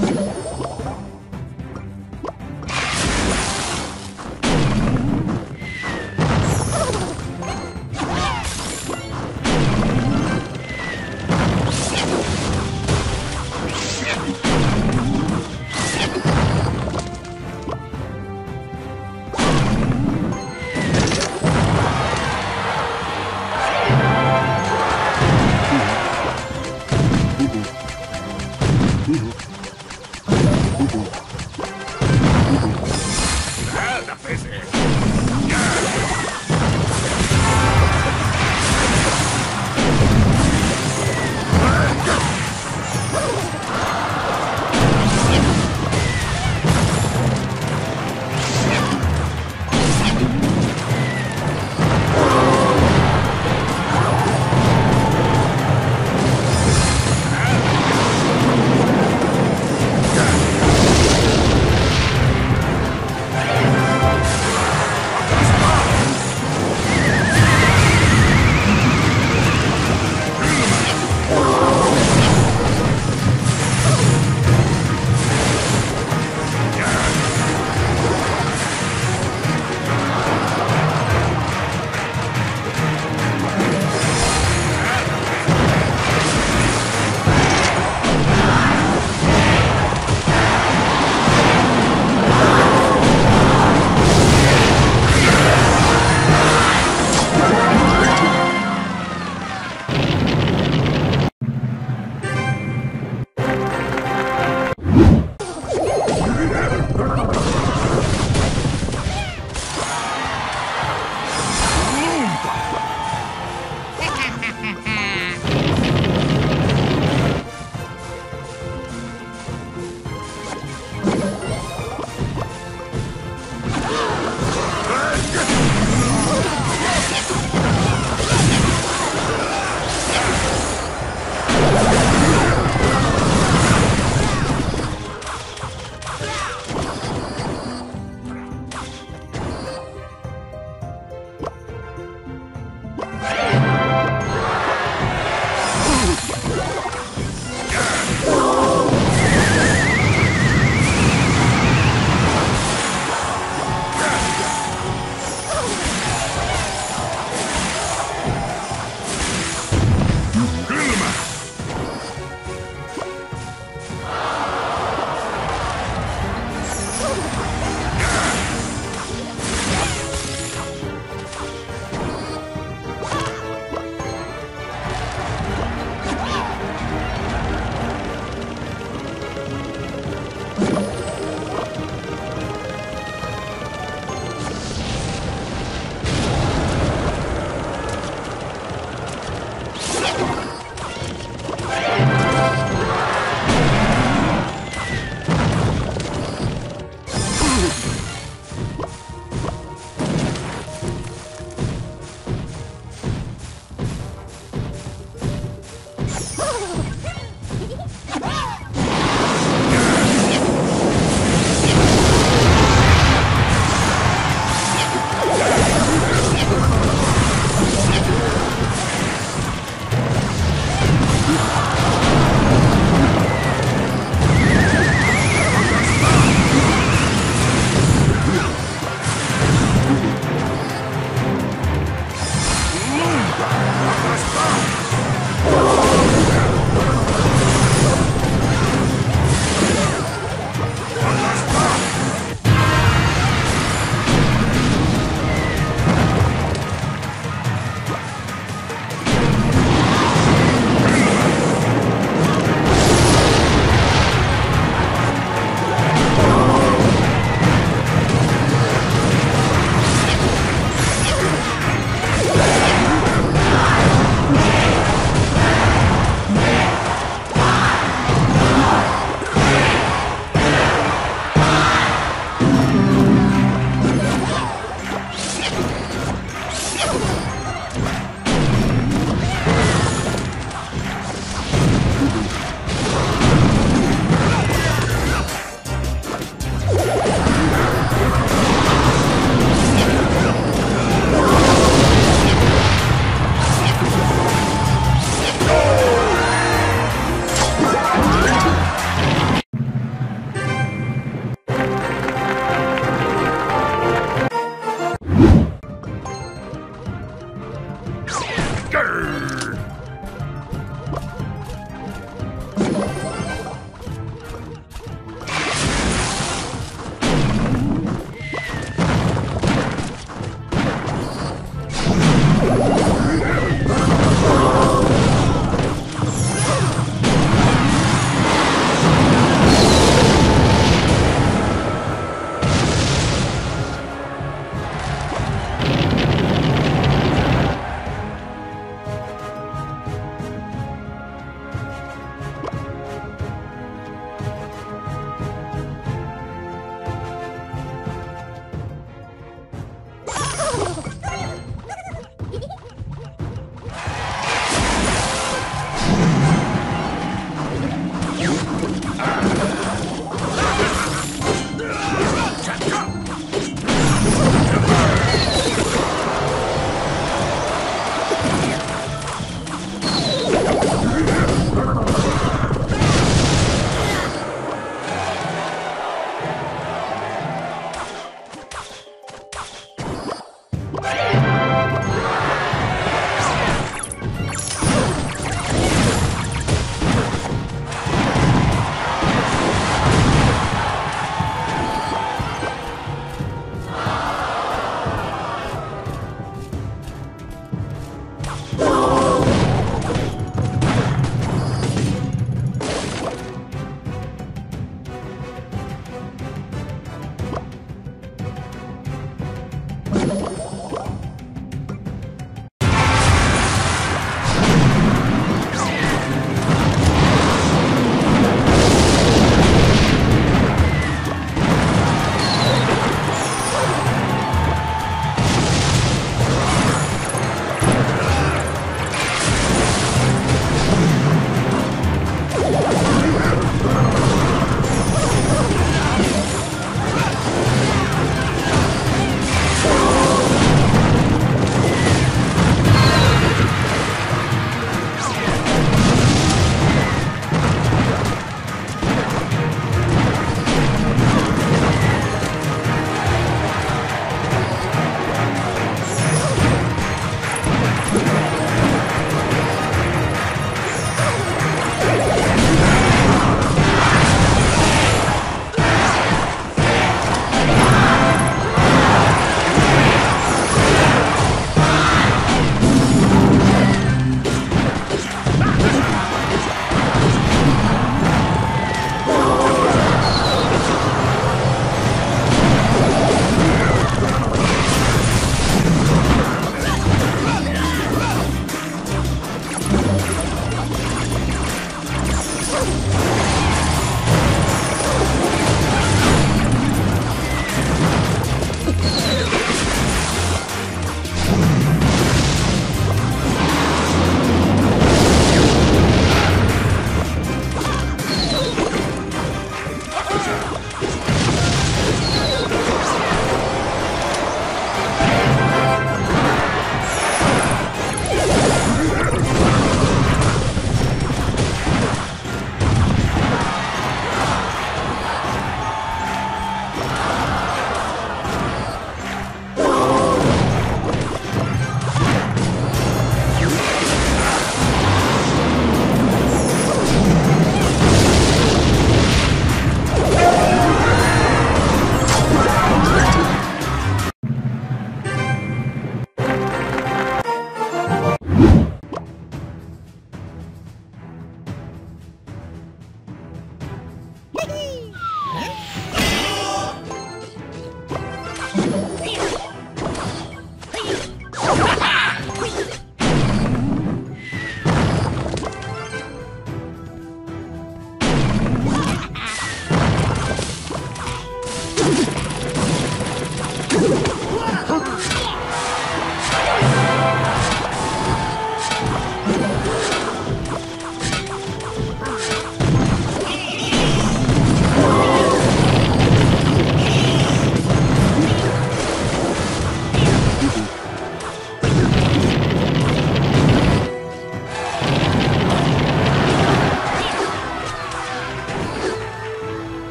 Uhum. uhum. uhum. Thank you.